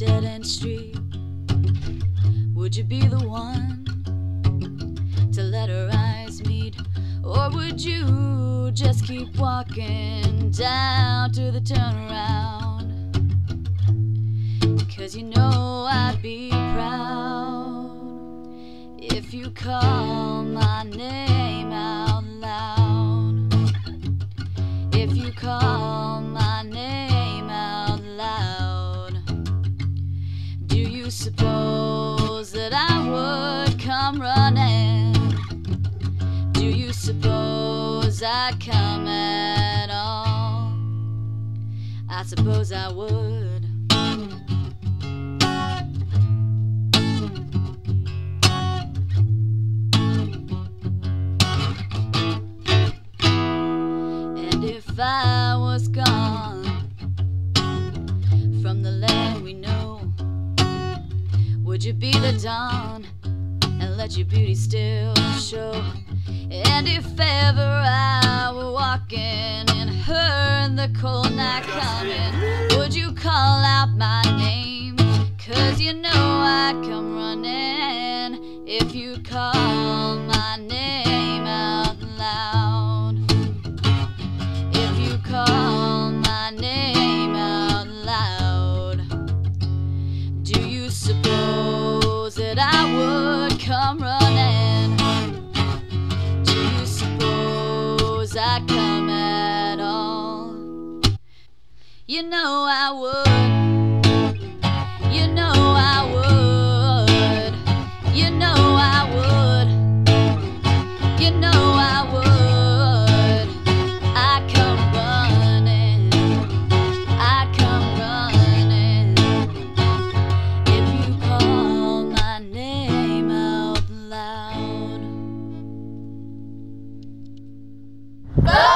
dead end street? Would you be the one to let her eyes meet? Or would you just keep walking down to the turnaround? Cause you know I'd be proud if you call my name. Suppose that I would come running? Do you suppose I'd come at all? I suppose I would. And if I was gone you be the dawn and let your beauty still show? And if ever I were walking in her in the cold night coming, would you call out my name? Cause you know I'd come I'd come at all? You know I would. Bye.